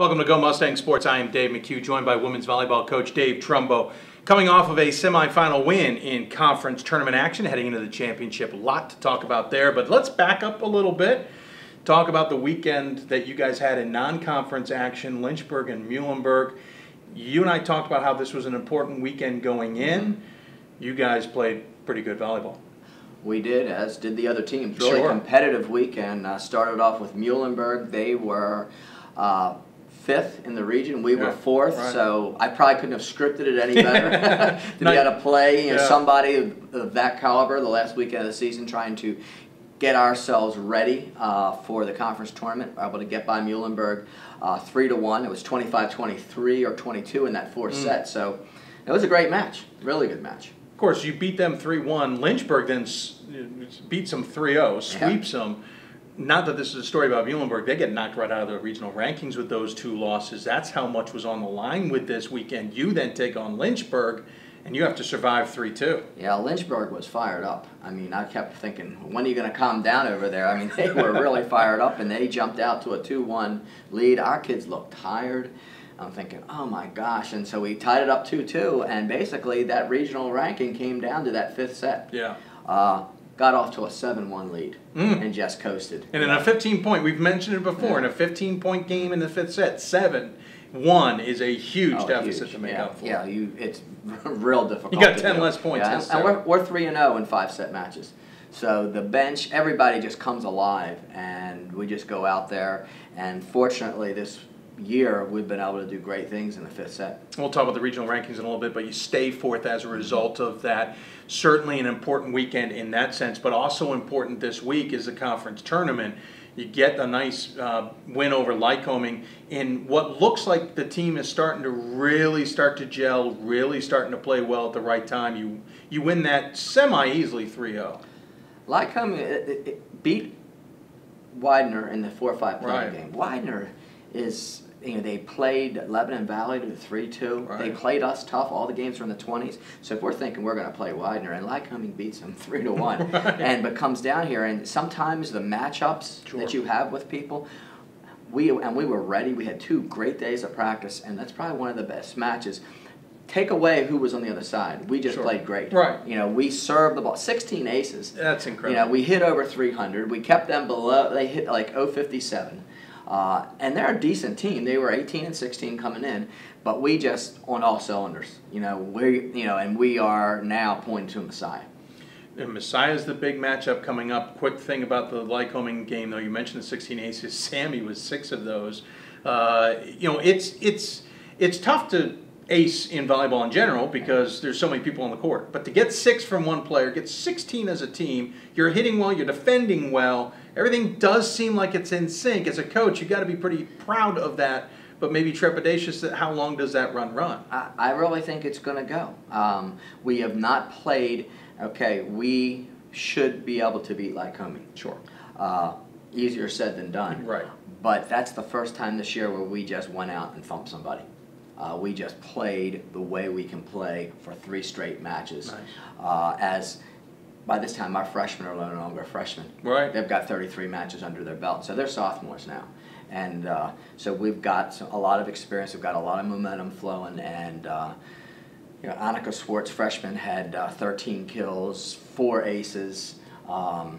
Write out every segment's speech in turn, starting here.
Welcome to Go Mustang Sports. I am Dave McHugh, joined by women's volleyball coach Dave Trumbo. Coming off of a semifinal win in conference tournament action, heading into the championship. A lot to talk about there, but let's back up a little bit. Talk about the weekend that you guys had in non-conference action, Lynchburg and Muhlenberg. You and I talked about how this was an important weekend going in. You guys played pretty good volleyball. We did, as did the other teams. Really Sure. competitive weekend. Uh, started off with Muhlenberg. They were uh, fifth in the region. We Yeah, were fourth, right. so I probably couldn't have scripted it any better. to Nice. be able to play, you know, Yeah. somebody of, of that caliber the last weekend of the season, trying to get ourselves ready uh, for the conference tournament. We're able to get by Muhlenberg uh, three to one. It was 25-23 or 22 in that fourth Mm. set. So it was a great match. Really good match. Of course, you beat them 3 1. Lynchburg then s- beats them 3 0, sweeps them. Not that this is a story about Muhlenberg. They get knocked right out of the regional rankings with those two losses. That's how much was on the line with this weekend. You then take on Lynchburg, and you have to survive 3 2. Yeah, Lynchburg was fired up. I mean, I kept thinking, when are you going to calm down over there? I mean, they were really fired up, and they jumped out to a 2 1 lead. Our kids looked tired. I'm thinking, oh my gosh. And so we tied it up 2 2, and basically that regional ranking came down to that fifth set. Yeah. Uh, got off to a 7 1 lead Mm. and just coasted. And in a 15 point, we've mentioned it before, in a 15 point game in the fifth set, 7 1 is a huge Oh, deficit huge. to make yeah. up for. Yeah, you, it's real difficult. You got 10 do. less points Yeah, and we're, we're 3 and 0 in five set matches. So the bench, everybody just comes alive, and we just go out there. And fortunately, this year we've been able to do great things in the fifth set. We'll talk about the regional rankings in a little bit, but you stay fourth as a result of that. Certainly an important weekend in that sense, but also important this week is the conference tournament. You get a nice uh, win over Lycoming in what looks like the team is starting to really start to gel, really starting to play well at the right time. You you win that semi easily 3-0. Lycoming it, it, it beat Widener in the 4 5 playing Right. game. Widener is, you know, they played Lebanon Valley to 3 2. They played us tough. All the games were in the 20s. So if we're thinking we're going to play Widener, and Lycoming beats them 3 to 1, Right. and but comes down here, and sometimes the matchups Sure. that you have with people, we and we were ready. We had two great days of practice, and that's probably one of the best matches. Take away who was on the other side. We just Sure. played great. Right. You know, we served the ball. 16 aces. That's incredible. You know, we hit over 300. We kept them below. They hit like 057. Uh, and they're a decent team. They were 18 and 16 coming in, but we just on all cylinders. You know, we you know, and we are now pointing to Messiah. And Messiah's the big matchup coming up. Quick thing about the Lycoming game, though. You mentioned the 16 aces. Sammy was six of those. Uh, you know, it's it's it's tough to ace in volleyball in general because there's so many people on the court. But to get six from one player, get 16 as a team, you're hitting well, you're defending well. Everything does seem like it's in sync. As a coach, you got to be pretty proud of that. But maybe trepidatious that how long does that run run? I, I really think it's going to go. Um, we have not played. Okay, we should be able to beat Lycoming. Sure. Uh, easier said than done. Right. But that's the first time this year where we just went out and thumped somebody. Uh, we just played the way we can play for three straight matches. Nice. Uh, as by this time, our freshmen are no longer freshmen. Right. They've got 33 matches under their belt, so they're sophomores now. And uh, so we've got some- a lot of experience. We've got a lot of momentum flowing, and uh, you know, Annika Swartz, freshman, had uh, 13 kills, four aces, um,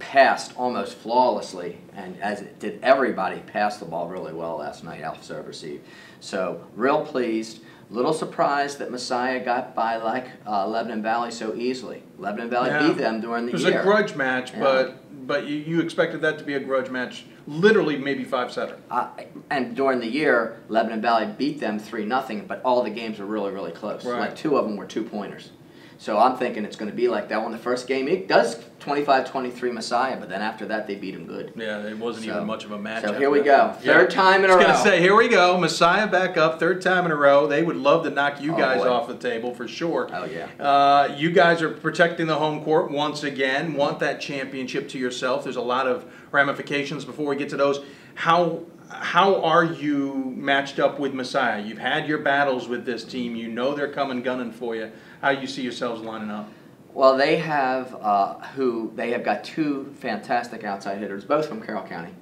passed almost flawlessly, and as it did everybody, passed the ball really well last night, off serve receive. So, real pleased. Little surprised that Messiah got by like uh, Lebanon Valley so easily. Lebanon Valley Yeah. beat them during the year. It was year. a grudge match, Yeah. but but you, you expected that to be a grudge match, literally maybe five setter. Uh, and during the year, Lebanon Valley beat them three nothing, but all the games were really, really close. Right. Like two of them were two pointers. So I'm thinking it's going to be like that one. The first game, it does 25-23 Messiah, but then after that they beat him good. Yeah, it wasn't So- even much of a match. so here we that. go. Third time in I a was row. gonna say, here we go. Messiah back up, third time in a row. They would love to knock you Oh, guys boy. off the table for sure. Oh yeah. Uh, you guys are protecting the home court once again. Want that championship to yourself. There's a lot of ramifications before we get to those. How how are you matched up with Messiah? You've had your battles with this team. You know they're coming gunning for you. How do you see yourselves lining up? Well, they have uh, who they have got two fantastic outside hitters, both from Carroll County,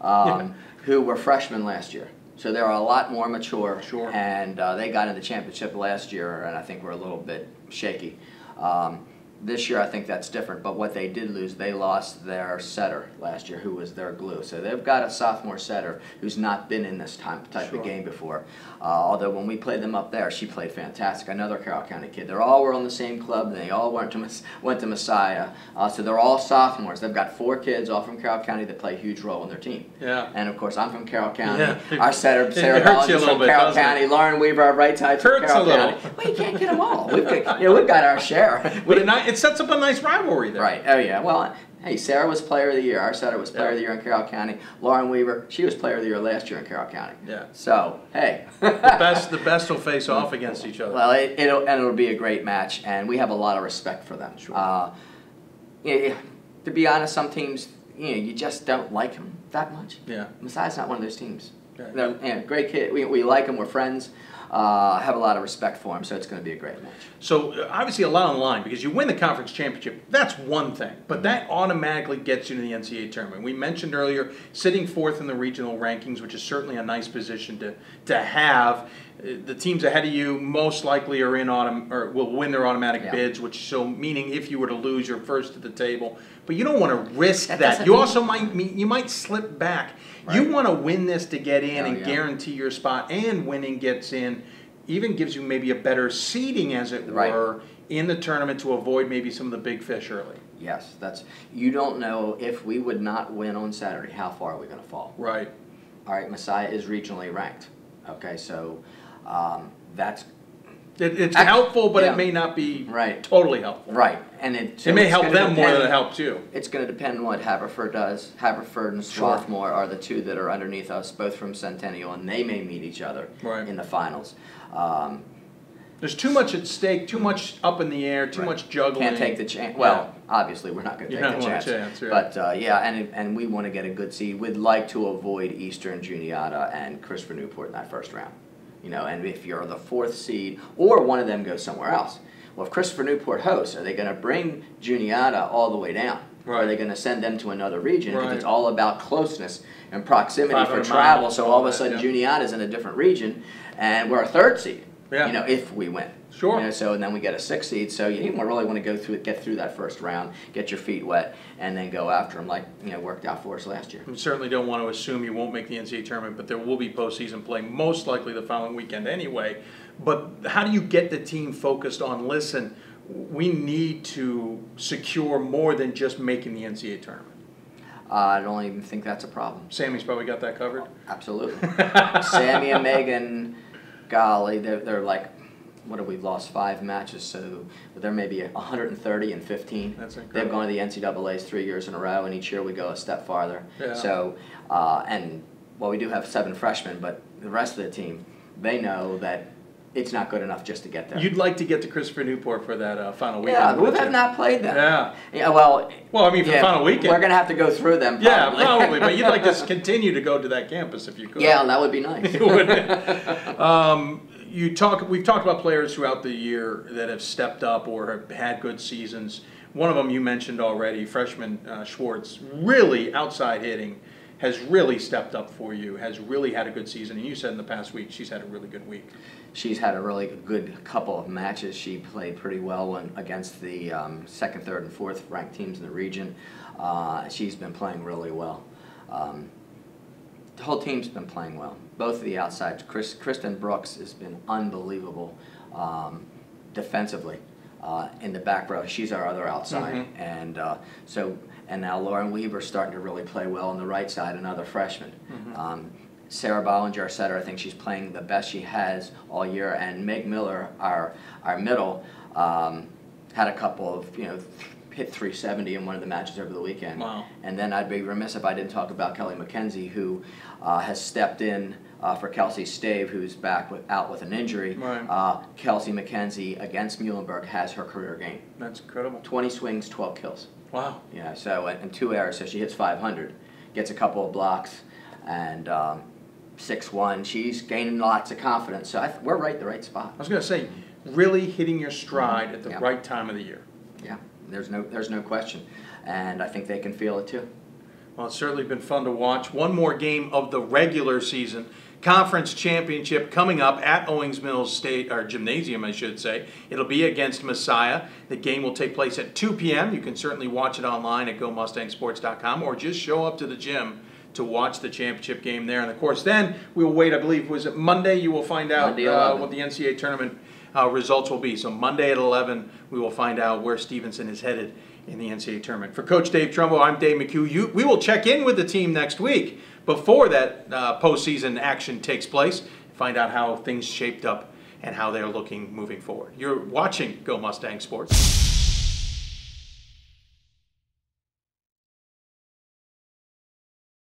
um, who were freshmen last year. So they're a lot more mature. Sure. And uh, they got in the championship last year, and I think we're a little bit shaky. Um, this year, I think that's different. But what they did lose, they lost their setter last year, who was their glue. So they've got a sophomore setter who's not been in this time, type Sure. of game before. Uh, although when we played them up there, she played fantastic. Another Carroll County kid. They all were on the same club. And they all went to went to Messiah. Uh, so they're all sophomores. They've got four kids all from Carroll County that play a huge role in their team. Yeah. And of course, I'm from Carroll County. Yeah. Our setter, Sarah hurts you a Collins is from bit, Carroll doesn't it? County. Lauren Weaver, our right side from Carroll little. County. Well, you can't get them all. We've got, you know, we've got our share. We, But it, sets up a nice rivalry there. Right. Oh yeah. Well, hey, Sarah was Player of the Year. Our setter was Player Yeah. of the Year in Carroll County. Lauren Weaver, she was Player of the Year last year in Carroll County. Yeah. So hey. The best, the best will face off against each other. Well, it, it'll and it'll be a great match, and we have a lot of respect for them. Sure. Uh, yeah, to be honest, some teams you know you just don't like them that much. Yeah. Messiah's not one of those teams. They're great kid. We, we like him. We're friends. Uh, have a lot of respect for him, so it's going to be a great match. So uh, obviously a lot on the line because you win the conference championship. That's one thing, but that automatically gets you to the NCAA tournament. We mentioned earlier sitting fourth in the regional rankings, which is certainly a nice position to to have. The teams ahead of you most likely are in autumn or will win their automatic Yeah. bids, which so meaning if you were to lose, you're first at the table. But you don't want to risk That that. You mean- also might you might slip back. You want to win this to get in Oh, and yeah. guarantee your spot, and winning gets in. Even gives you maybe a better seeding, as it Right. were, in the tournament to avoid maybe some of the big fish early. Yes, that's. You don't know if we would not win on Saturday, how far are we going to fall? Right. All right, Messiah is regionally ranked. Okay, so um, that's It, it's Act- helpful, but yeah. it may not be Right. totally helpful. right, and it. so It may help them more than it helps you. It's going to depend on what Haverford does. Haverford and Sure. Swarthmore are the two that are underneath us, both from Centennial, and they may meet each other Right. in the finals. Um, There's too much at stake, too much up in the air, too Right. much juggling. can't take the chance. Well, obviously, we're not going to take the chance. chance, right. But uh, yeah, and and we want to get a good seed. We'd like to avoid Eastern Juniata and Christopher Newport in that first round. You know, and if you're the fourth seed, or one of them goes somewhere else. Well, if Christopher Newport hosts, are they going to bring Juniata all the way down? Or are they going to send them to another region? Because Right. it's all about closeness and proximity for travel. miles, So all all of a sudden, yeah. Juniata's in a different region, and we're a third seed. Yeah. You know, if we win. Sure. You know, so and then we get a six seed. So you really want to go through get through that first round, get your feet wet, and then go after them like you know worked out for us last year. We certainly don't want to assume you won't make the NCAA tournament, but there will be postseason play, most likely the following weekend anyway. But how do you get the team focused on, listen, we need to secure more than just making the NCAA tournament? Uh, I don't even think that's a problem. Sammy's probably got that covered. Absolutely. Sammy and Megan, golly, they're they're like. What have we lost five matches? So there may be 130 and 15. That's They've gone to the NCAA's three years in a row, and each year we go a step farther. Yeah. So, uh, and well, we do have seven freshmen, but the rest of the team, they know that it's not good enough just to get there. You'd like to get to Christopher Newport for that uh, final weekend. yeah, we have not played them. Yeah. Yeah, well. Well, I mean, for the yeah, final weekend. We're gonna have to go through them. Yeah, Probably. probably, but you'd like to continue to go to that campus if you could. yeah, that would be nice. Um, you talk. We've talked about players throughout the year that have stepped up or have had good seasons. One of them you mentioned already, freshman uh, Schwartz, really outside hitting, has really stepped up for you. Has really had a good season, and you said in the past week she's had a really good week. She's had a really good couple of matches. She played pretty well when, against the um, second, third, and fourth ranked teams in the region. Uh, she's been playing really well. Um, the whole team's been playing well. Both of the outsides. Chris, Kristen Brooks has been unbelievable um, defensively uh, in the back row. She's our other outside, Mhm. and uh, so and now Lauren Weaver's starting to really play well on the right side. Another freshman. Um, Sarah Bollinger, our setter, I think she's playing the best she has all year, and Meg Miller, our our middle, um, had a couple of you know hit 370 in one of the matches over the weekend. Wow. And then I'd be remiss if I didn't talk about Kelly McKenzie, who uh, has stepped in uh, for Kelsey Stave, who's back with, out with an injury. Right. Uh, Kelsey McKenzie against Muhlenberg has her career game. That's incredible. 20 swings, 12 kills. Wow. Yeah, so and two errors, so she hits 500, gets a couple of blocks, and um, six one. She's gaining lots of confidence. So I th- we're right the right spot. I was going to say, really hitting your stride at the Yeah. right time of the year. Yeah, there's no there's no question, and I think they can feel it too. Well, it's certainly been fun to watch. One more game of the regular season Conference Championship coming up at Owings Mills State, or Gymnasium, I should say. It'll be against Messiah. The game will take place at 2 p.m. You can certainly watch it online at GoMustangSports.com or just show up to the gym to watch the championship game there. And of course, then we'll wait, I believe, was it Monday? You will find out uh, what the NCAA tournament uh, results will be. So Monday at 11, we will find out where Stevenson is headed in the NCAA tournament. For Coach Dave Trumbo, I'm Dave McHugh. You, we will check in with the team next week before that uh, postseason action takes place, find out how things shaped up and how they're looking moving forward. You're watching Go Mustang Sports.